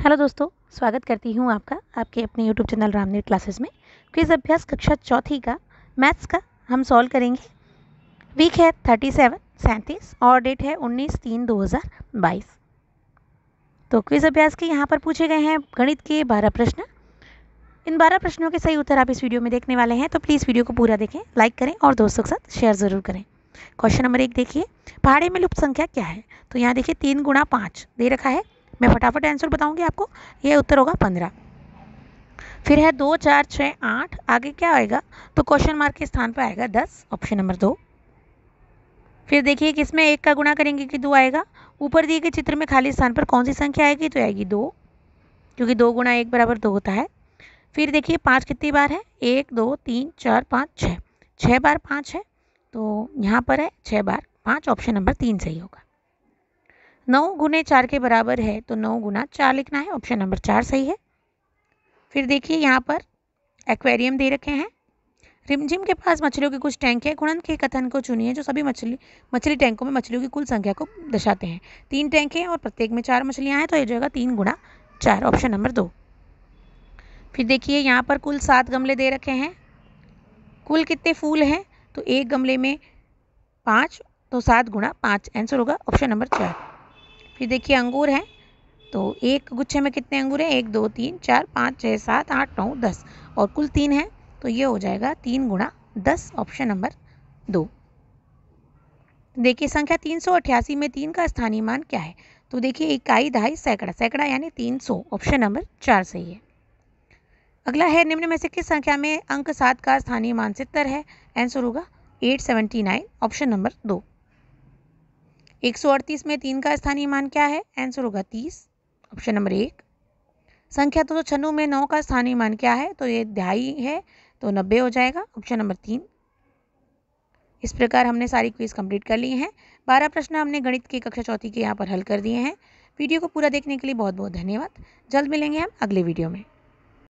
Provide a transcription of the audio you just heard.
Hello दोस्तों, स्वागत करती हूँ आपका, आपके अपने यूट्यूब चैनल रामनीर क्लासेस में। क्विज अभ्यास कक्षा चौथी का, मैथ्स का हम सॉल्व करेंगे। वीक है थर्टी सेवन सैंतीस और डेट है उन्नीस तीन दो हज़ार बाईस। तो क्विज अभ्यास के यहाँ पर पूछे गए हैं गणित के बारह प्रश्न। इन बारह प्रश्नों के सही उत्तर आप इस वीडियो में देखने वाले हैं तो प्लीज़ वीडियो को पूरा देखें लाइक करें और दोस्तों के साथ शेयर ज़रूर करें। क्वेश्चन नंबर एक देखिए, पहाड़ी में लुप्त संख्या क्या है? तो यहाँ देखिए तीन गुणा पाँच दे रखा है। मैं फटाफट आंसर बताऊँगी आपको। ये उत्तर होगा पंद्रह। फिर है दो, चार छः आठ। आगे क्या आएगा? तो क्वेश्चन मार्क के स्थान पर आएगा दस। ऑप्शन नंबर दो। फिर देखिए किसमें एक का गुणा करेंगे कि दो आएगा? ऊपर दिए गए चित्र में खाली स्थान पर कौन सी संख्या आएगी? तो आएगी दो। क्योंकि दो गुणा एक बराबर दो होता है। फिर देखिए पाँच कितनी बार है? एक, दो, तीन, चार, पाँच छः छः बार पाँच है तो यहाँ पर है छः बार। पाँच ऑप्शन नंबर तीन सही होगा। नौ गुने चार के बराबर है तो नौ गुना चार लिखना है ऑप्शन नंबर चार सही है। फिर देखिए यहाँ पर एक्वेरियम दे रखे हैं। रिमझिम के पास मछलियों के कुछ टैंक है, गुणन के कथन को चुनिए, जो सभी मछली मछली टैंकों में मछलियों की कुल संख्या को दर्शाते हैं। तीन टैंक हैं और प्रत्येक में चार मछलियाँ हैं तो ये जाएगा तीन गुणा चार ऑप्शन नंबर दो। फिर देखिए यहाँ पर कुल सात गमले दे रखे हैं। कुल कितने फूल हैं? तो एक गमले में पाँच तो सात गुणा पाँच आंसर होगा ऑप्शन नंबर चार। फिर देखिए अंगूर हैं। तो एक गुच्छे में कितने अंगूर हैं? एक, दो, तीन, चार, पाँच, छः, सात, आठ, नौ, दस। और कुल तीन हैं तो ये हो जाएगा तीन गुणा दस, ऑप्शन नंबर दो। देखिए, संख्या तीन सौ अट्ठासी में तीन का स्थानीय मान क्या है? तो देखिए, इकाई, दहाई, सैकड़ा। सैकड़ा यानी तीन सौ, ऑप्शन नंबर चार सही है। अगला है, निम्न में से किस संख्या में अंक सात का स्थानीय मान सितर है? आंसर होगा eight seventy nine, option number दो। एक सौ अड़तीस में तीन का स्थानीय मान क्या है? आंसर होगा तीस। ऑप्शन नंबर एक। संख्या दो सौ छन्नू में नौ का स्थानीय मान क्या है? तो ये ढाई है तो नब्बे हो जाएगा। ऑप्शन नंबर तीन। इस प्रकार हमने सारी क्विज कंप्लीट कर ली हैं। बारह प्रश्न हमने गणित की, कक्षा चौथी के यहाँ पर हल कर दिए हैं। वीडियो को पूरा देखने के लिए बहुत बहुत धन्यवाद। जल्द मिलेंगे हम अगले वीडियो में।